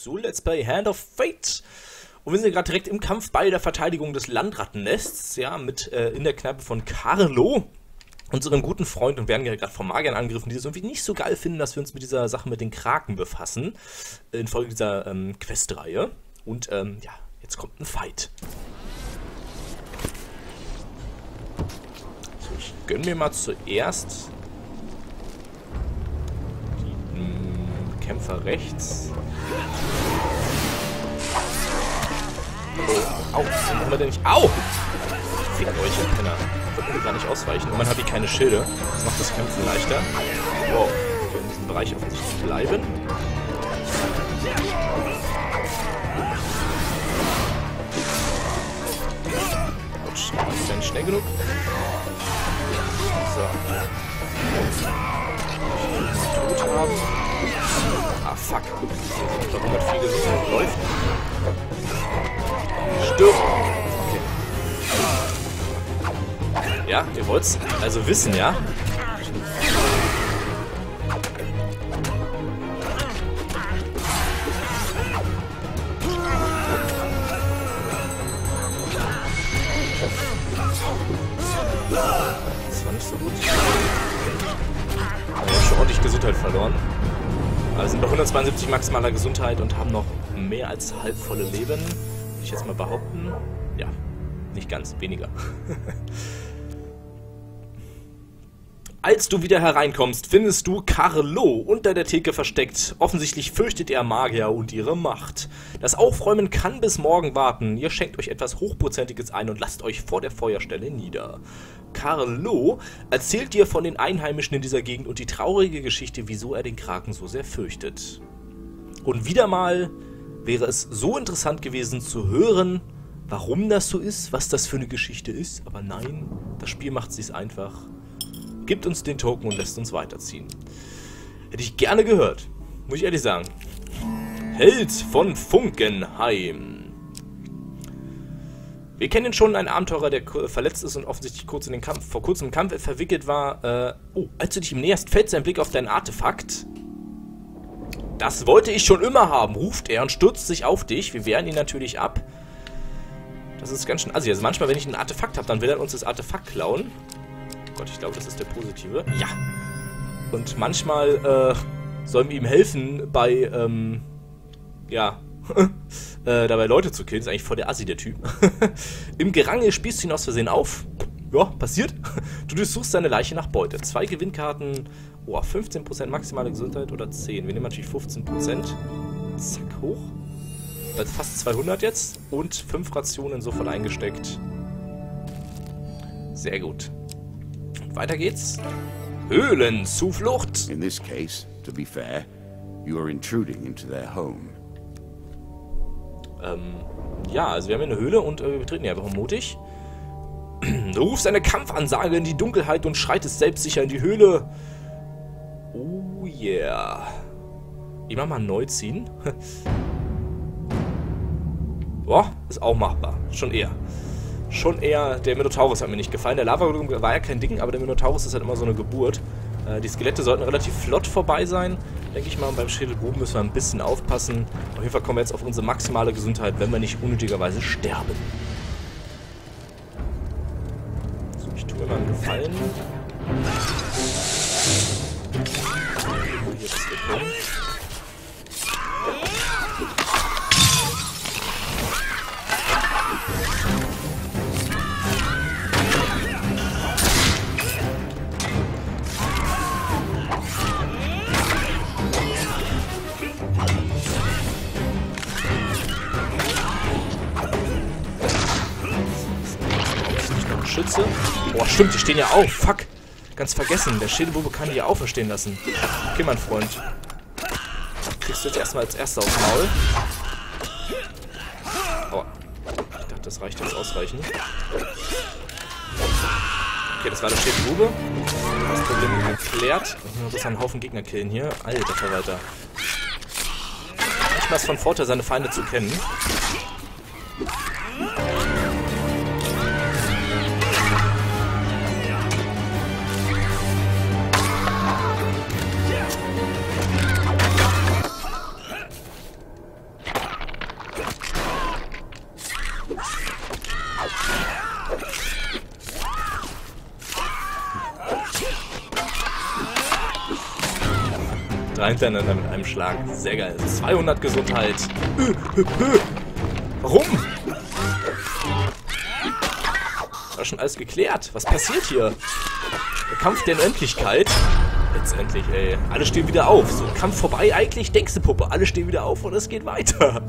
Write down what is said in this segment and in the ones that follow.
zu Let's Play Hand of Fate. Und wir sind gerade direkt im Kampf bei der Verteidigung des Landrattennests, ja, mit äh, in der Kneipe von Carlo, unserem guten Freund, und werden gerade von Magiern angegriffen, die es irgendwie nicht so geil finden, dass wir uns mit dieser Sache mit den Kraken befassen, infolge dieser ähm, Questreihe. Und ähm, ja, jetzt kommt ein Fight. So, ich gönne mir mal zuerst die mh, Kämpfer rechts. Oh, au, warum wir denn nicht... Au! Fickt euch, ihr Penner. Konnten wir gar nicht ausweichen. Und man hat hier keine Schilde. Das macht das Kämpfen leichter. Wow. Wir in diesem Bereich offensichtlich bleiben. Autsch, ist ja nicht schnell genug. So. Tot haben. Ah, fuck. Da 104 Gesundheit läuft. Stirb! Ja, ihr wollt's also wissen, ja? Das war nicht so gut. Gesundheit verloren. Aber wir sind bei 172 maximaler Gesundheit und haben noch mehr als halbvolle Leben. Würde ich jetzt mal behaupten. Ja, nicht ganz, weniger. Als du wieder hereinkommst, findest du Carlo unter der Theke versteckt. Offensichtlich fürchtet er Magier und ihre Macht. Das Aufräumen kann bis morgen warten. Ihr schenkt euch etwas Hochprozentiges ein und lasst euch vor der Feuerstelle nieder. Carlo erzählt dir von den Einheimischen in dieser Gegend und die traurige Geschichte, wieso er den Kraken so sehr fürchtet. Und wieder mal wäre es so interessant gewesen zu hören, warum das so ist, was das für eine Geschichte ist. Aber nein, das Spiel macht es sich einfach gibt uns den Token und lässt uns weiterziehen. Hätte ich gerne gehört, muss ich ehrlich sagen. Held von Funkenheim. Wir kennen schon einen Abenteurer, der verletzt ist und offensichtlich kurz in den Kampf, vor kurzem im Kampf verwickelt war. Äh, oh, als du dich ihm näherst, fällt sein Blick auf dein Artefakt. Das wollte ich schon immer haben, ruft er und stürzt sich auf dich. Wir wehren ihn natürlich ab. Das ist ganz schön assi. Also manchmal, wenn ich ein Artefakt habe, dann will er uns das Artefakt klauen. Gott, ich glaube, das ist der positive. Ja. Und manchmal äh, sollen wir ihm helfen bei, ähm, ja, äh, dabei Leute zu killen. Ist eigentlich voll der Assi, der Typ. Im Gerangel spießt du ihn aus Versehen auf. Ja, passiert. Du durchsuchst seine Leiche nach Beute. Zwei Gewinnkarten. Oh, 15% maximale Gesundheit oder 10. Wir nehmen natürlich 15%. Zack, hoch. Bei fast 200 jetzt. Und 5 Rationen sofort eingesteckt. Sehr gut. Weiter geht's. Höhlenzuflucht. In this case, to be fair, you are intruding into their home. Ähm, ja, also wir haben hier eine Höhle und äh, wir treten hier einfach mutig. Du rufst eine Kampfansage in die Dunkelheit und schreitest selbstsicher in die Höhle. Oh yeah. Ich mach mal neu ziehen. Boah, ist auch machbar. Schon eher schon eher, der Minotaurus hat mir nicht gefallen. Der Lava war ja kein Ding, aber der Minotaurus ist halt immer so eine Geburt. Äh, die Skelette sollten relativ flott vorbei sein, denke ich mal. Beim Schädelbuben müssen wir ein bisschen aufpassen. Auf jeden Fall kommen wir jetzt auf unsere maximale Gesundheit, wenn wir nicht unnötigerweise sterben. So, ich tue mir mal einen Gefallen. Schütze. Boah, stimmt, die stehen ja auf. Fuck. Ganz vergessen. Der Schädelbube kann die ja auferstehen lassen. Okay, mein Freund. Kriegst du jetzt erstmal als erster aufs Maul. Aua. Ich dachte, das reicht jetzt ausreichend. Okay, das war der Schädelbube. Das Problem geklärt. Ich muss einen Haufen Gegner killen hier. Alter Verwalter. Manchmal ist von Vorteil, seine Feinde zu kennen. Drei hintereinander mit einem Schlag. Sehr geil. 200 Gesundheit. Warum? war schon alles geklärt. Was passiert hier? Der Kampf der Unendlichkeit. Letztendlich, ey. Alle stehen wieder auf. So, Kampf vorbei eigentlich, denkst du Puppe. Alle stehen wieder auf und es geht weiter.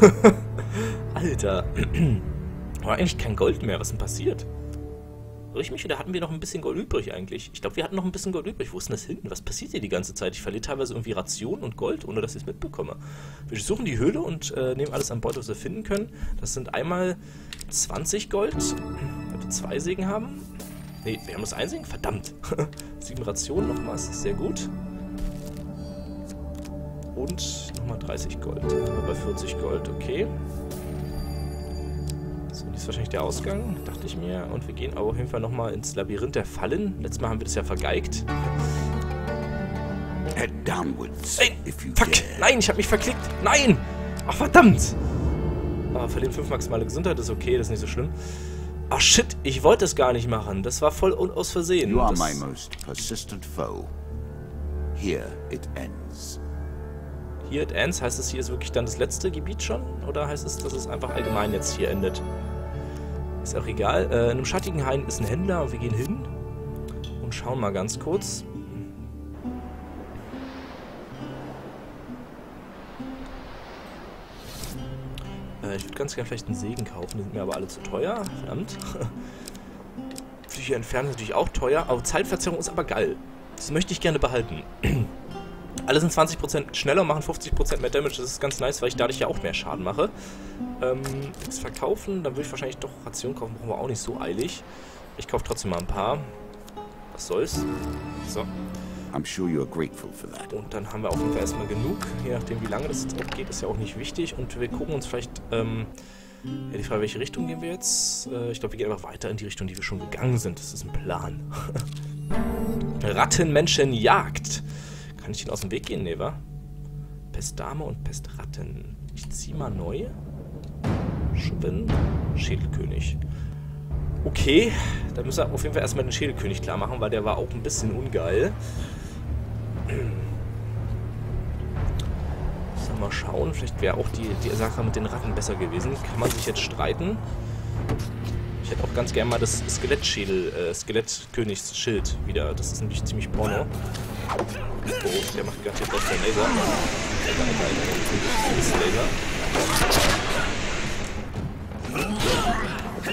Alter. War eigentlich kein Gold mehr. Was ist denn passiert? Irre ich mich oder hatten wir noch ein bisschen Gold übrig eigentlich? Ich glaube, wir hatten noch ein bisschen Gold übrig. Wo ist denn das hinten? Was passiert hier die ganze Zeit? Ich verliere teilweise irgendwie Rationen und Gold, ohne dass ich es mitbekomme. Wir suchen die Höhle und äh, nehmen alles an Bord, was wir finden können. Das sind einmal 20 Gold, weil wir zwei Sägen haben. Ne, wir haben das ein Segen? Verdammt. Sieben Rationen nochmal, das ist sehr gut. Und nochmal 30 Gold. Bei 40 Gold, okay. Die ist wahrscheinlich der Ausgang, dachte ich mir. Und wir gehen aber auf jeden Fall nochmal ins Labyrinth der Fallen. Letztes Mal haben wir das ja vergeigt. Head downwards, you fuck! Nein, ich habe mich verklickt! Nein! Ach, verdammt! Aber verlieren 5 maximale Gesundheit, ist okay, das ist nicht so schlimm. Ach shit, ich wollte es gar nicht machen. Das war voll un- aus Versehen. You are das, my most persistent foe. Here it ends. Hier it ends, heißt es hier ist wirklich dann das letzte Gebiet schon? Oder heißt es, dass es einfach allgemein jetzt hier endet? Ist auch egal. Äh, in einem schattigen Hain ist ein Händler und wir gehen hin und schauen mal ganz kurz. Äh, ich würde ganz gerne vielleicht einen Segen kaufen, die sind mir aber alle zu teuer. Verdammt. Psyche entfernen ist natürlich auch teuer, aber Zeitverzerrung ist aber geil. Das möchte ich gerne behalten. Alle sind 20% schneller und machen 50% mehr Damage. Das ist ganz nice, weil ich dadurch ja auch mehr Schaden mache. Ähm, jetzt verkaufen, dann würde ich wahrscheinlich doch Ration kaufen. Brauchen wir auch nicht so eilig. Ich kaufe trotzdem mal ein paar. Was soll's? So. I'm sure you're grateful for that. Und dann haben wir auf jeden Fall erstmal genug. Je nachdem, wie lange das jetzt auch geht, ist ja auch nicht wichtig. Und wir gucken uns vielleicht... Ähm, ja, die Frage, welche Richtung gehen wir jetzt? Äh, ich glaube, wir gehen einfach weiter in die Richtung, die wir schon gegangen sind. Das ist ein Plan. Rattenmenschen Jagd. Kann ich den aus dem Weg gehen? Nee, wa? Pestdame und Pestratten. Ich zieh mal neu. Schwinn. Schädelkönig. Okay, da müssen wir auf jeden Fall erstmal den Schädelkönig klar machen, weil der war auch ein bisschen ungeil. Müssen wir mal schauen. Vielleicht wäre auch die, die Sache mit den Ratten besser gewesen. Kann man sich jetzt streiten? Ich hätte auch ganz gerne mal das Skelettschädel, äh, Skelettkönigsschild wieder. Das ist nämlich ziemlich porno. Oh, der macht garantiert was der Laser. Alter, Alter, Alter, Laser.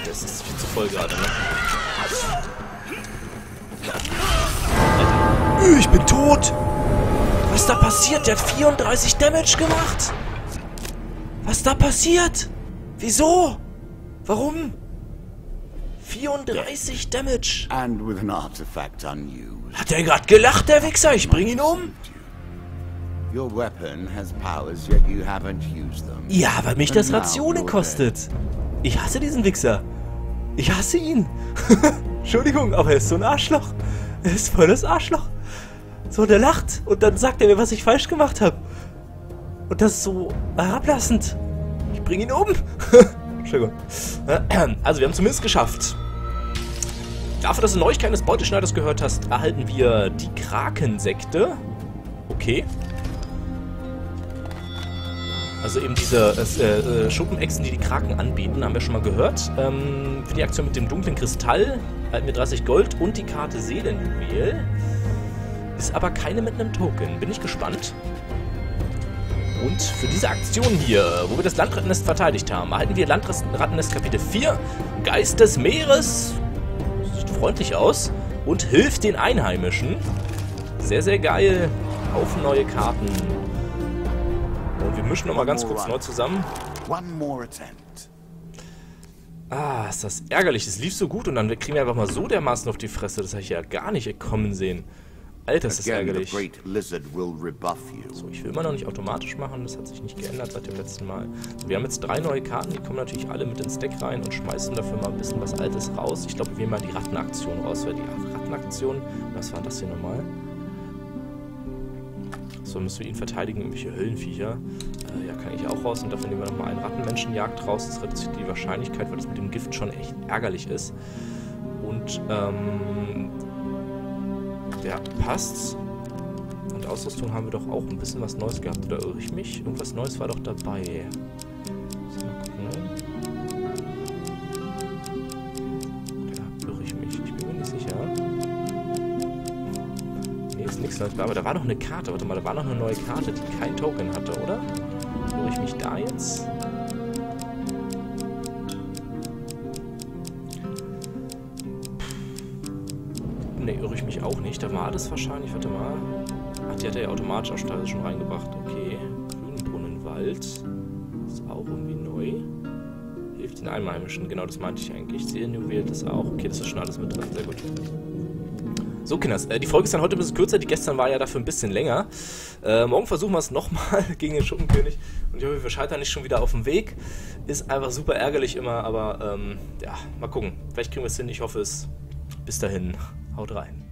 Das ist viel zu voll gerade, ne? Alter. Ich bin tot! Was ist da passiert? Der hat 34 Damage gemacht! Was ist da passiert? Wieso? Warum? 34 Damage! And with an artifact unused. Hat er gerade gelacht, der Wichser? Ich bring ihn um! Your weapon has powers, yet you haven't used them. Ja, weil mich das Rationen kostet. Ich hasse diesen Wichser. Ich hasse ihn. Entschuldigung, aber er ist so ein Arschloch. Er ist voll das Arschloch. So, der lacht und dann sagt er mir, was ich falsch gemacht habe. Und das ist so herablassend. Ich bring ihn um. Entschuldigung. Also, wir haben zumindest geschafft. Dafür, dass du Neuigkeiten des Beuteschneiders gehört hast, erhalten wir die Krakensekte. Okay. Also eben diese äh, äh, Schuppenechsen, die die Kraken anbieten, haben wir schon mal gehört. Ähm, für die Aktion mit dem dunklen Kristall erhalten wir 30 Gold und die Karte Seelenjuwel. Ist aber keine mit einem Token. Bin ich gespannt. Und für diese Aktion hier, wo wir das Landrattennest verteidigt haben, erhalten wir Landrattennest Kapitel 4, Geist des Meeres. Freundlich aus. Und hilft den Einheimischen. Sehr, sehr geil. Haufen neue Karten. Und wir mischen nochmal ganz kurz neu zusammen. Ah, ist das ärgerlich. Es lief so gut und dann kriegen wir einfach mal so dermaßen auf die Fresse. Das habe ich ja gar nicht kommen sehen. Alter, ist das ärgerlich. So, ich will immer noch nicht automatisch machen. Das hat sich nicht geändert seit dem letzten Mal. So, wir haben jetzt drei neue Karten. Die kommen natürlich alle mit ins Deck rein und schmeißen dafür mal ein bisschen was Altes raus. Ich glaube, wir mal die Rattenaktion raus. Weil die Rattenaktion... Was war das hier nochmal? So, müssen wir ihn verteidigen, irgendwelche Höllenviecher. Äh, ja, kann ich auch raus. Und davon nehmen wir nochmal einen Rattenmenschenjagd raus. Das reduziert die Wahrscheinlichkeit, weil das mit dem Gift schon echt ärgerlich ist. Und, ähm... Ja, passt. Und Ausrüstung haben wir doch auch ein bisschen was Neues gehabt. Oder irre ich mich? Irgendwas Neues war doch dabei. Mal gucken? Ja, irre ich mich. Ich bin mir nicht sicher. Nee, ist nichts Neues. Aber da war noch eine Karte. Warte mal, da war noch eine neue Karte, die kein Token hatte, oder? Irre ich mich da jetzt? Ich. Da war das wahrscheinlich, warte mal. Ach, die hat er ja automatisch auch teilweise schon reingebracht. Okay. Grünbrunnenwald. Ist auch irgendwie neu. Hilft den Einheimischen. Genau, das meinte ich eigentlich. Seelenjuwel, das auch. Okay, das ist schon alles mit drin. Sehr gut. So, Kinders, äh, die Folge ist dann heute ein bisschen kürzer. Die gestern war ja dafür ein bisschen länger. Äh, morgen versuchen wir es nochmal gegen den Schuppenkönig. Und ich hoffe, wir scheitern nicht schon wieder auf dem Weg. Ist einfach super ärgerlich immer, aber ähm, ja, mal gucken. Vielleicht kriegen wir es hin. Ich hoffe es. Bis dahin, haut rein.